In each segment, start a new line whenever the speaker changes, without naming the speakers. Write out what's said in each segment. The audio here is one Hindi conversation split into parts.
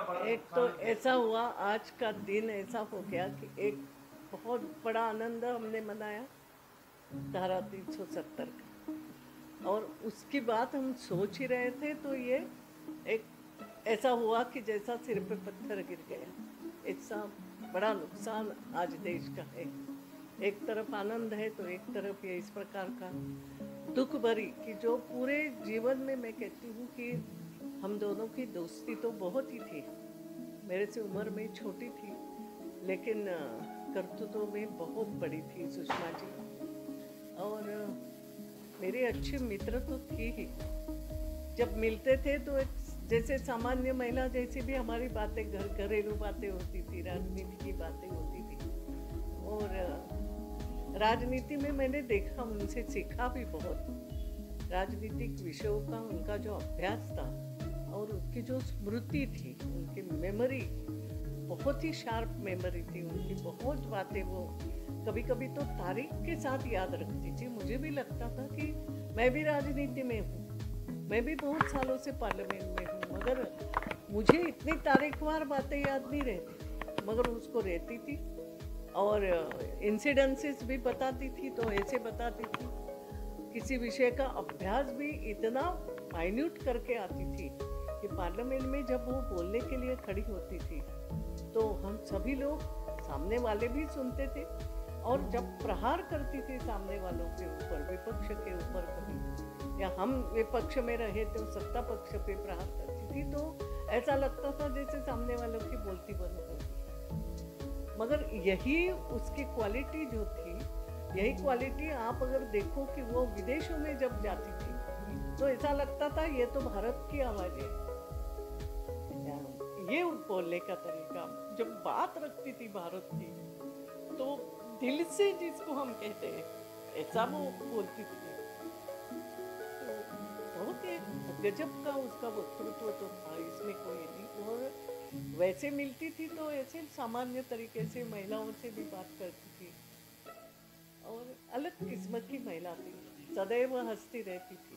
एक तो ऐसा हुआ आज का दिन ऐसा हो गया कि एक बहुत बड़ा आनंद हमने मनाया धारा तीन सौ सत्तर का। और उसकी बात हम सोच ही रहे थे तो ये एक ऐसा हुआ कि जैसा सिर पे पत्थर गिर गया। ऐसा बड़ा नुकसान आज देश का है। एक तरफ़ आनंद है तो एक तरफ़ ये इस प्रकार का दुख भरी कि जो पूरे जीवन में मैं कहती हूँ कि हम दोनों की दोस्ती तो बहुत ही थी। मेरे से उम्र में छोटी थी, लेकिन कर्तृत्व में बहुत बड़ी थी सुषमा जी। और मेरे अच्छे मित्र तो थी ही। जब मिलते थे तो एक जैसे सामान्य महिला जैसी भी हमारी बातें, घर, घरेलू बातें होती थी, राजनीति की बातें होती थी। और राजनीति में मैंने देखा, उनसे सीखा भी बहुत। राजनीतिक विषयों का उनका जो अभ्यास था और उनकी जो स्मृति थी, उनकी मेमोरी बहुत ही शार्प मेमोरी थी उनकी, बहुत बातें वो कभी कभी तो तारीख के साथ याद रखती थी। मुझे भी लगता था कि मैं भी राजनीति में हूँ, मैं भी बहुत सालों से पार्लियामेंट में हूँ, मगर मुझे इतनी तारीखवार बातें याद नहीं रहती मगर उसको रहती थी। और इंसिडेंसेस भी बताती थी तो ऐसे बताती थी, किसी विषय का अभ्यास भी इतना माइन्यूट करके आती थी कि पार्लियामेंट में जब वो बोलने के लिए खड़ी होती थी तो हम सभी लोग सामने वाले भी सुनते थे और जब प्रहार करती थी सामने वालों के ऊपर, विपक्ष के ऊपर कभी, या हम विपक्ष में रहे तो सत्ता पक्ष पे प्रहार करती थी तो ऐसा लगता था जैसे सामने वालों की बोलती बंद कर दी मगर यही उसकी क्वालिटी जो थी, यही क्वालिटी आप अगर देखो कि वो विदेशों में जब जाती थी तो ऐसा लगता था ये तो भारत की आवाज़ है। ये बोलने का तरीका, जब बात रखती थी भारत की तो दिल से जिसको हम कहते हैं, ऐसा वो बोलती थी। तो बहुत एक गजब का उसका वक्तृत्व तो था, इसमें कोई नहीं। और वैसे मिलती थी तो ऐसे सामान्य तरीके से महिलाओं से भी बात करती थी। और अलग किस्मत की महिला थी, सदैव हंसती रहती थी।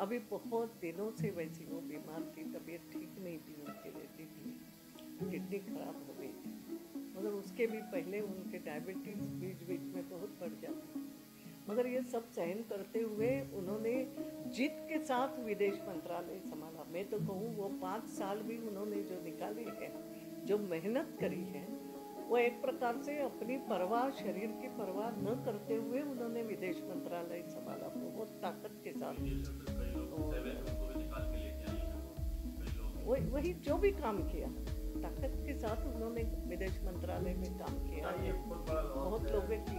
अभी बहुत दिनों से वैसी वो बीमार थी, तबीयत ठीक नहीं थी उनकी रहती थी किडनी खराब हो गई थी। मगर उसके भी पहले उनके डायबिटीज़ बीच बीच में बहुत बढ़ जाती मगर ये सब सहन करते हुए उन्होंने जिद के साथ विदेश मंत्रालय संभाला। मैं तो कहूँ, वो पाँच साल भी उन्होंने जो निकाले हैं, जो मेहनत करी है, वो एक प्रकार से अपनी परवाह, शरीर की परवाह न करते हुए उन्होंने विदेश मंत्रालय संभाला। बहुत ताकत के साथ। वही वही जो भी काम किया ताकत के साथ उन्होंने विदेश मंत्रालय में काम किया। बहुत लोगों की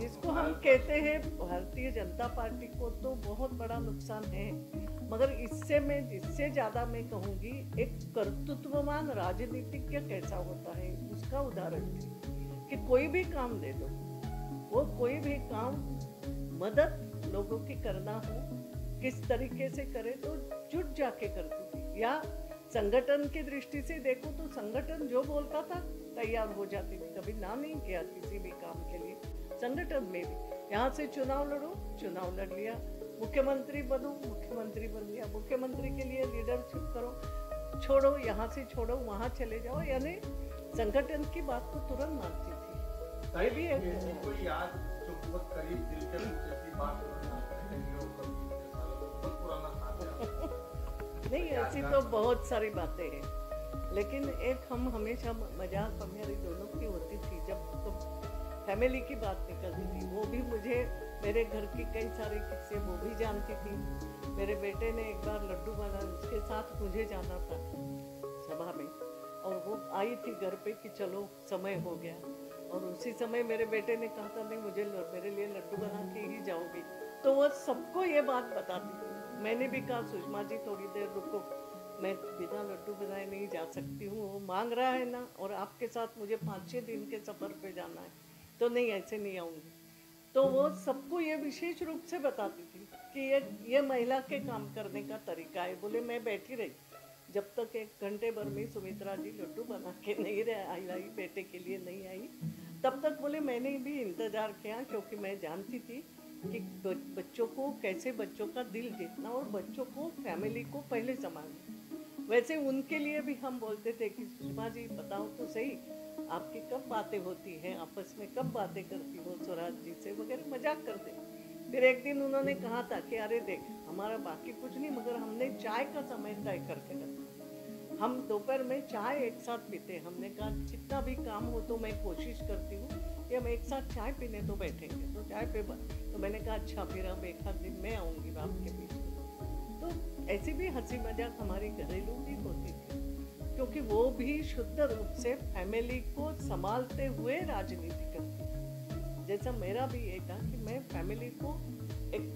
जिसको हम कहते हैं भारतीय जनता पार्टी को तो बहुत बड़ा नुकसान है। मगर इससे मैं इससे ज़्यादा मैं कहूँगी एक कर्तृत्वमान राजनीतिज्ञ कैसा होता है उसका उदाहरण कि कोई भी काम दे दो। वो कोई भी काम मदद लोगों की करना हो किस तरीके से करे तो जुट जाके करती थी या संगठन की दृष्टि से देखो तो संगठन जो बोलता था तैयार हो जाती थी। कभी ना नहीं किया किसी भी काम के लिए। संगठन में भी। यहाँ से चुनाव लड़ो चुनाव लड़ लिया। मुख्यमंत्री बनो मुख्यमंत्री बन लिया। मुख्यमंत्री के लिए लीडरशिप करो। छोड़ो यहाँ से छोड़ो वहाँ चले जाओ। यानी संगठन की बात को तुरंत मानती थी। ये भी एक कोई याद बहुत करीब दिल के बात नहीं ऐसी तो बहुत सारी बातें हैं। लेकिन एक हम हमेशा मज़ाक हमारी दोनों की होती थी जब तो फैमिली की बात निकलती थी। वो भी मुझे मेरे घर की कई सारे किस्से वो भी जानती थी। मेरे बेटे ने एक बार लड्डू बना उसके साथ मुझे जाना था सभा में और वो आई थी घर पे कि चलो समय हो गया। और उसी समय मेरे बेटे ने कहा था, नहीं, मुझे मेरे लिए लड्डू बना के ही जाओगी। तो वो सबको ये बात बताती मैंने भी कहा, सुषमा जी, थोड़ी देर रुको। मैं बिना लड्डू बनाए नहीं जा सकती हूँ, वो मांग रहा है ना, और आपके साथ मुझे पाँच छः दिन के सफ़र पे जाना है। तो नहीं, ऐसे नहीं आऊँगी। तो वो सबको ये विशेष रूप से बताती थी कि ये ये महिला के काम करने का तरीका है। बोले, मैं बैठी रही। जब तक एक घंटे भर में सुमित्रा जी लड्डू बना के नहीं रह आई आई बेटे के लिए नहीं आई, तब तक बोले, मैंने भी इंतज़ार किया क्योंकि मैं जानती थी कि बच्चों को कैसे बच्चों का दिल जीतना और बच्चों को फैमिली को पहले संभालना वैसे उनके लिए भी हम बोलते थे कि, सुषमा जी, बताओ तो सही, आपकी कब बातें होती हैं? आपस में कब बातें करती हो? स्वराज जी से वगैरह मज़ाक करते। फिर एक दिन उन्होंने कहा था कि, अरे देख, हमारा बाकी कुछ नहीं, मगर हमने चाय का समय तय करके रखा हम दोपहर में चाय एक साथ पीते। हमने कहा, जितना भी काम हो तो मैं कोशिश करती हूँ कि हम एक साथ चाय पीने तो बैठेंगे। तो चाय पे तो मैंने कहा अच्छा फिर अब एक आध दिन मैं आऊँगी आपके बीच में। तो ऐसी भी हँसी मज़ाक हमारी घरेलू भी होती थी, क्योंकि वो भी शुद्ध रूप से फैमिली को संभालते हुए राजनीति करती जैसा मेरा भी ये था कि मैं फैमिली को एक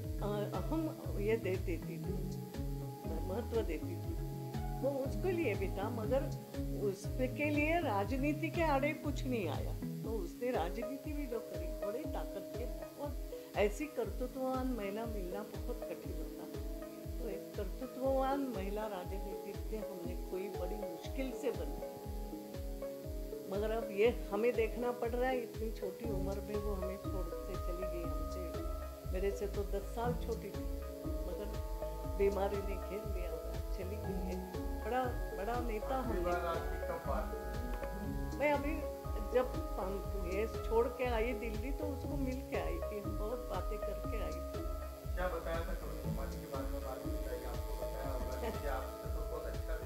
अहम ये देती थी महत्व देती थी। वो उसके लिए भी था, मगर उसके लिए राजनीति के आड़े कुछ नहीं आया। तो उसने राजनीति भी जो करी बड़ी ताकत के बहुत, ऐसी कर्तृत्ववान महिला मिलना बहुत कठिन होता। तो एक कर्तृत्ववान महिला राजनीतिज्ञ हमने कोई बड़ी मुश्किल से बनी। मगर अब ये हमें देखना पड़ रहा है, इतनी छोटी उम्र में वो हमें छोड़ के चली गई हमसे। मेरे से तो दस साल छोटी थी, मगर बीमारी ने घेर लिया, चली गई है। बड़ा बड़ा नेता हमने? मैं अभी जब हम- ये छोड़ के आई दिल्ली तो उसको मिल के आई थी। हम बहुत बातें करके आई थी।
क्या बताया था के बारे में बात आपको बताया होगा कि आपसे तो बहुत अच्छा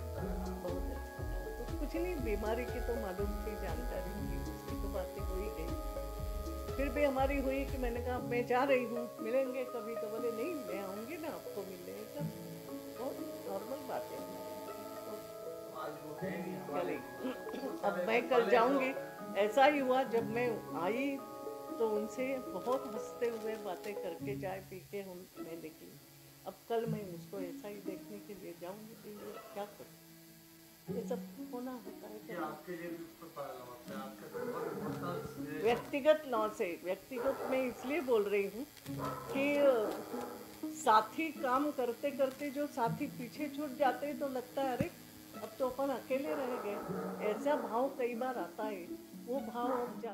बहुत अच्छा तो कुछ नहीं बीमारी की तो मालूम थी जानकारी थी उसकी तो बातें हो ही गई। फिर भी हमारी हुई कि मैंने कहा मैं जा रही हूँ मिलेंगे कभी तो बोले नहीं मैं आऊँगी ना आपको मिलने। सब बहुत नॉर्मल बातें है। अब मैं कल जाऊँगी। ऐसा ही हुआ जब मैं आई तो उनसे बहुत हँसते हुए बातें करके चाय पी के हम मैं निकली अब कल मैं उसको ऐसा ही देखने के लिए जाऊँगी तो ये क्या करूँ ये सब होना होता है।
कि
तो
तो
व्यक्तिगत लॉ से व्यक्तिगत मैं इसलिए बोल रही हूँ कि साथी काम करते करते जो साथी पीछे छूट जाते हैं तो लगता है अरे अब तो अपन अकेले रह गए। ऐसा भाव कई बार आता है। वो भाव अब जा